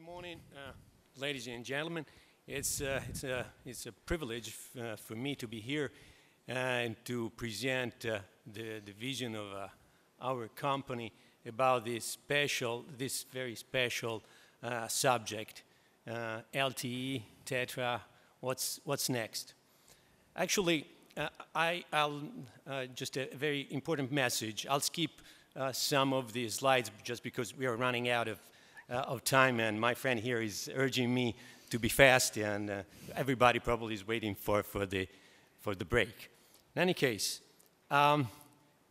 Good morning, uh, ladies and gentlemen. It's, uh, it's, a, it's a privilege uh, for me to be here and to present uh, the, the vision of uh, our company about this special, this very special uh, subject, LTE, Tetra, what's, what's next. Actually, I, will just a very important message. I'll skip some of the slides just because we are running out of uh, of time, and my friend here is urging me to be fast, and uh, everybody probably is waiting for, for, the, for the break. In any case, um,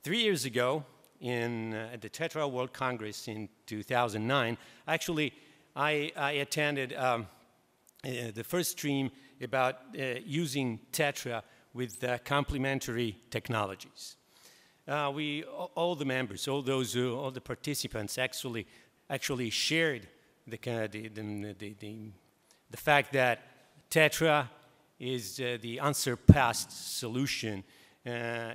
three years ago, in, uh, at the Tetra World Congress in 2009, actually, I, I attended um, uh, the first stream about uh, using Tetra with uh, complementary technologies. Uh, we, all the members, all those, all the participants actually actually shared the, the, the, the, the fact that Tetra is uh, the unsurpassed solution, uh,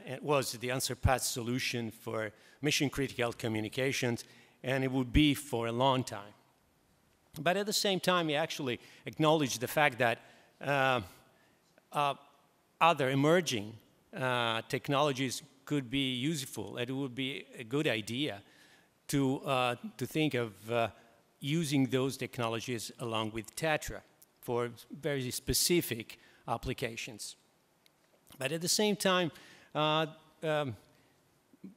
it was the unsurpassed solution for mission critical communications, and it would be for a long time. But at the same time, he actually acknowledged the fact that uh, uh other emerging uh, technologies could be useful, and it would be a good idea to, uh, to think of uh, using those technologies along with Tetra for very specific applications. But at the same time, uh, um,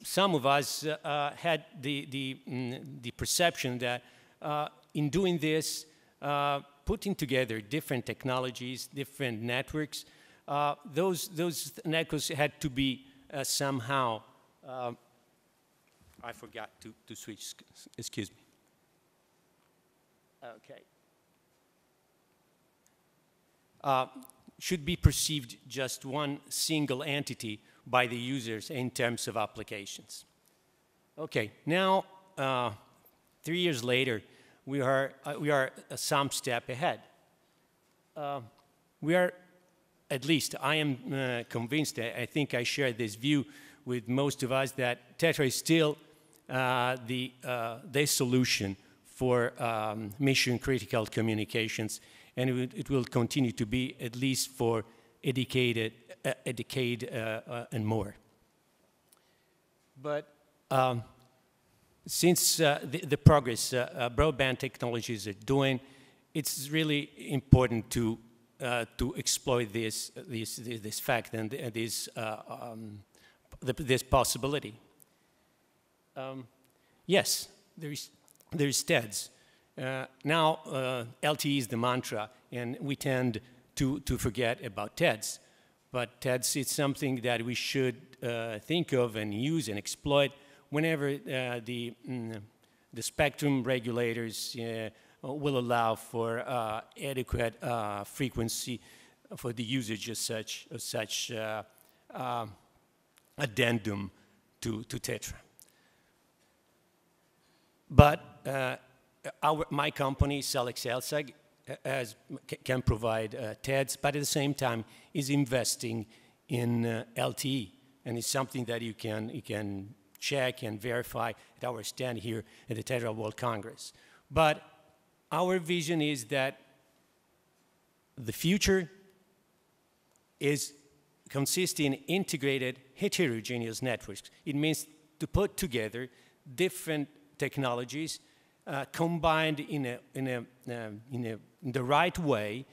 some of us uh, uh, had the, the, mm, the perception that uh, in doing this, putting together different technologies, different networks, those, those networks had to be somehow I forgot to, to switch, excuse me. Okay. Uh, should be perceived just one single entity by the users in terms of applications. Okay, now, uh, three years later, we are, uh, we are some step ahead. Uh, we are, at least I am uh, convinced, I think I share this view with most of us, that Tetra is still the, uh, their solution for um, mission critical communications and it, it, will continue to be at least for a decade, uh, a decade uh, and more. But um, since uh, the, the, progress broadband technologies are doing, it's really important to to exploit this this this fact and this um, this possibility. Um, yes, there is, there is TEDS. Uh, now, uh, LTE is the mantra, and we tend to, to forget about TEDS. But TEDS is something that we should uh, think of and use and exploit whenever uh, the, mm, the spectrum regulators uh, will allow for uh, adequate frequency for the usage of such, of such addendum to, to Tetra. But uh, our, my company, Selex has, can provide uh, TEDs, but at the same time is investing in uh, LTE. And it's something that you can, you can check and verify at our stand here at the Tetra World Congress. But our vision is that the future is consisting in integrated heterogeneous networks. It means to put together different technologies uh, combined in, a, in, a, uh, in, a, in the right way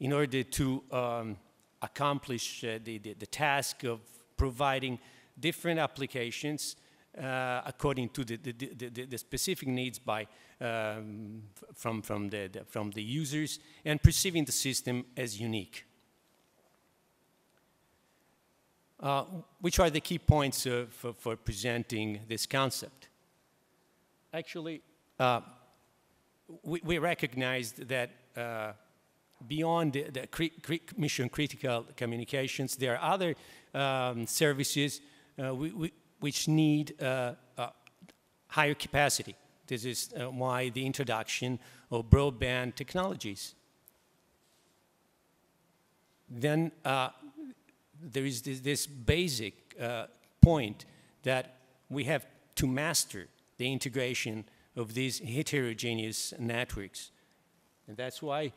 in order to um, accomplish uh, the, the, the, task of providing different applications uh, according to the, the, specific needs by, um, from, from, the, from the users and perceiving the system as unique. Uh, which are the key points uh, for, for presenting this concept? Actually, uh, we, we, recognized that uh, beyond the, the cri mission critical communications, there are other um, services uh, we, we, which need uh, uh, higher capacity. This is uh, why the introduction of broadband technologies. Then there is this, this basic point that we have to master the integration of these heterogeneous networks And that's why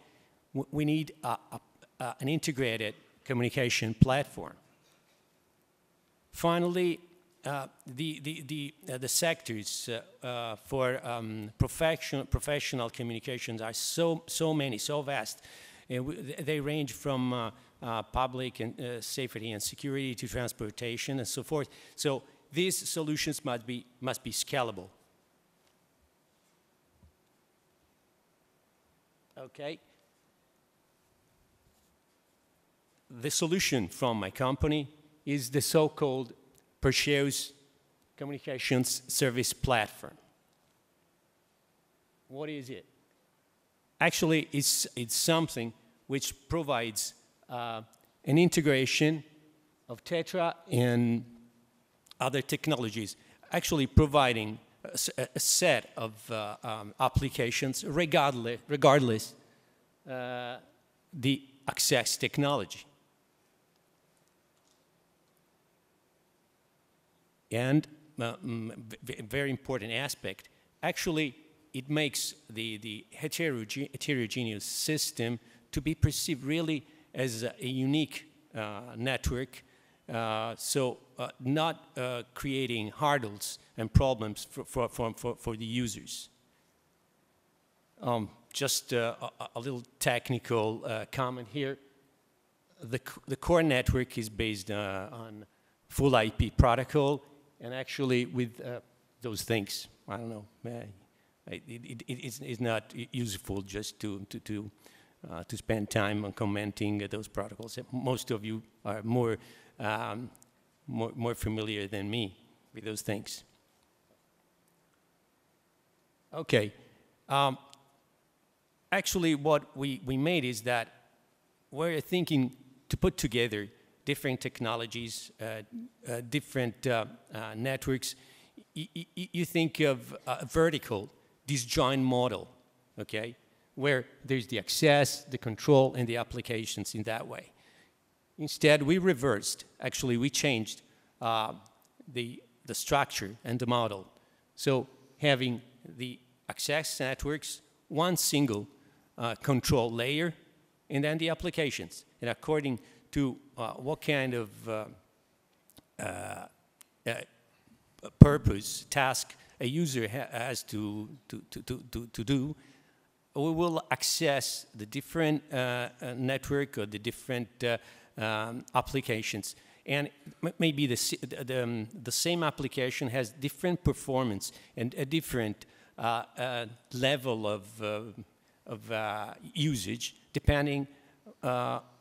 we need a, a, a, an integrated communication platform. Finally, uh, the, the, the, uh, the sectors uh, uh for um, professional, professional communications are so, so many, so vast. And they range from uh, uh, public and safety and security to transportation and so forth. So these solutions must be, must be scalable. Okay. The solution from my company is the so-called Perseus Communications Service Platform. What is it? Actually, it's, it's something which provides uh, an integration of Tetra and other technologies, actually providing a, a set of uh, um, applications regardless, regardless uh, the access technology. And uh, mm, very important aspect, actually it makes the, the heterogene heterogeneous system to be perceived really as a, a unique uh, network. Uh, so uh, not uh, creating hurdles and problems for, for, for, for, the users. Um, just a, a, little technical comment here. The, the core network is based on full IP protocol and actually with those things, I don't know, it, it, it's, it's, not useful just to, to, to, uh, to spend time on commenting those protocols. Most of you are more, um, more, more familiar than me with those things. Okay. Um, actually, what we, we made is that we're thinking to put together different technologies, uh, uh, different uh, networks. Y you think of a vertical, disjoint model, okay, where there's the access, the control, and the applications in that way. Instead, we reversed. Actually, we changed uh, the, the structure and the model. So having the access networks, one single uh, control layer, and then the applications. And according to uh, what kind of uh, uh, purpose, task a user ha has to, to, to, to, to do, we will access the different uh, network or the different uh, um, applications. And maybe the, the, um, the, same application has different performance and a different uh, level of, of usage depending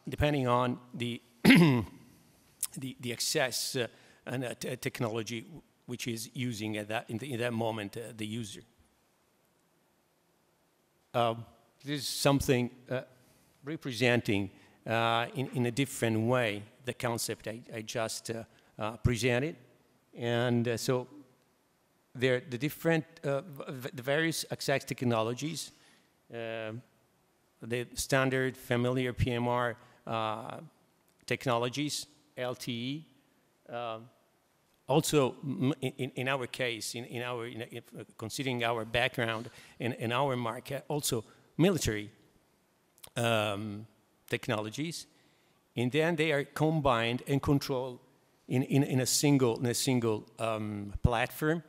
depending on the, the, the, access uh, and uh, technology which is using at that, in, the, in that moment uh, the user. Um, this is something uh, representing uh, in, in a different way the concept I, I just uh, presented. And so there, the different, the various access technologies, the standard familiar PMR technologies, LTE. Also, in, in, our case, in, in our, in, uh, considering our background and, our market, also military um, technologies, and then they are combined and controlled in, in, in a single, in a single um, platform,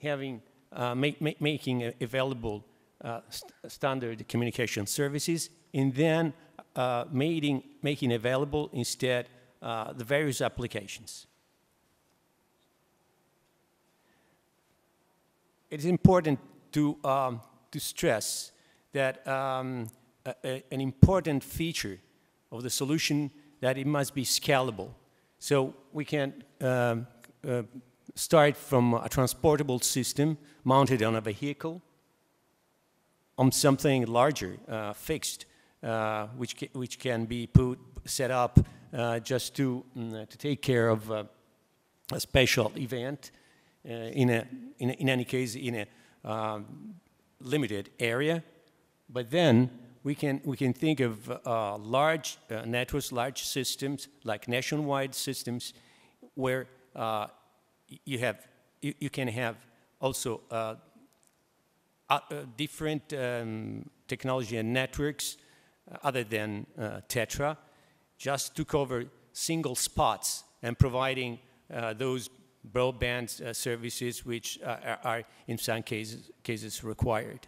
having, uh, make, make, making available uh, st standard communication services, and then uh, making, making available instead uh, the various applications. It is important to, um, to stress that um, a, a, an important feature of the solution that it must be scalable. So we can um, uh, start from a transportable system mounted on a vehicle on something larger, uh, fixed, uh, which, ca which can be put, set up uh, just to, mm, to take care of uh, a special event, in, a, in, in, any case, in a um, limited area. But then we can, we can think of uh, large networks, large systems, like nationwide systems, where you, have, you, you can have also uh, different um, technology and networks uh, other than uh, Tetra, just to cover single spots and providing uh, those broadband uh, services which are, are, in some cases, cases required.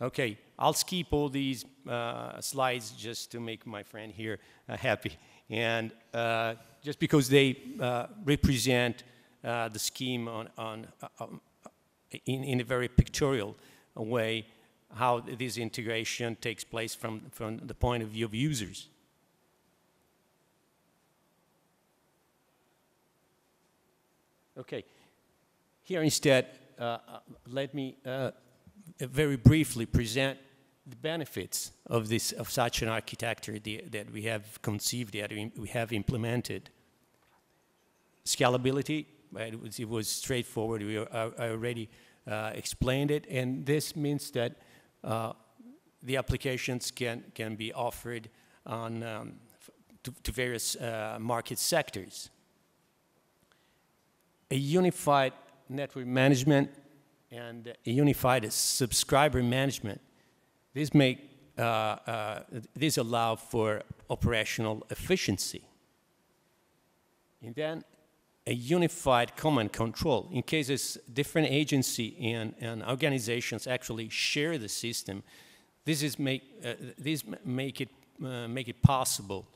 Okay, I'll skip all these uh, slides just to make my friend here uh, happy. And uh, just because they uh, represent uh, the scheme on, on, um, in, in a very pictorial way, how this integration takes place from, from the point of view of users. Okay, here instead, uh, let me very briefly present the benefits of this of such an architecture the, that we have conceived that we have implemented. Scalability it was, it was straightforward. We are, I already uh, explained it. And this means that uh, the applications can can be offered on um, to, to, various uh, market sectors a unified network management and a unified subscriber management. This make uh, uh, this allow for operational efficiency. And then a unified command control in cases different agency and, and organizations actually share the system. This is make uh, this make it uh, make it possible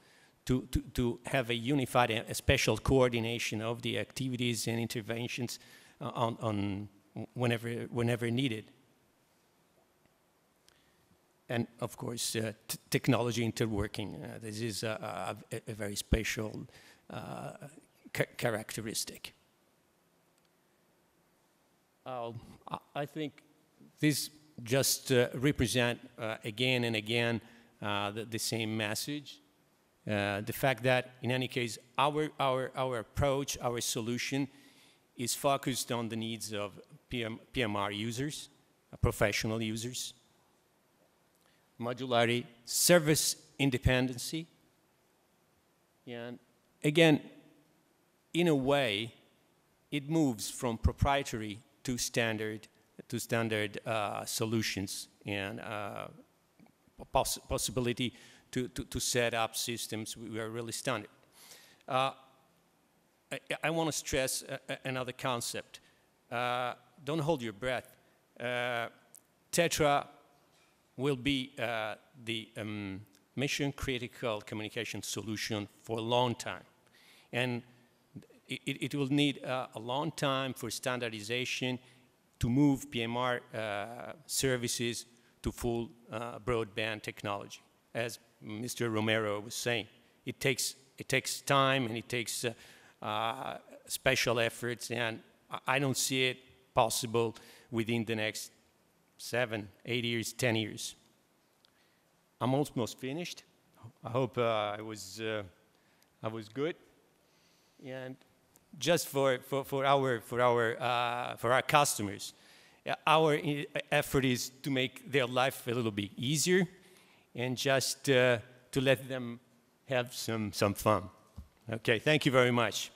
to, to, to have a unified, a special coordination of the activities and interventions uh, on, on whenever, whenever needed. And of course, uh, technology interworking. Uh, this is a, a, a very special uh, ca characteristic. I think this just uh, represent uh, again and again uh, the, the, same message. The fact that, in any case, our, our, our approach, our solution is focused on the needs of PM, PMR users, uh, professional users, modularity, service independency, and again, in a way, it moves from proprietary to standard to standard uh, solutions and uh, poss possibility to, to, to, set up systems we are really standard. Uh, I, I want to stress another concept. Uh, don't hold your breath. Uh, Tetra will be uh, the um, mission critical communication solution for a long time. And it, it will need uh, a long time for standardization to move PMR uh, services to full broadband technology. As Mr. Romero was saying, it takes, it takes time and it takes uh, special efforts, and I don't see it possible within the next seven, eight years, 10 years. I'm almost finished. I hope uh, I, was, uh, I was good. And just for, for, for our, for, our, uh, for our customers, our effort is to make their life a little bit easier and just uh, to let them have some, some fun. Okay, thank you very much.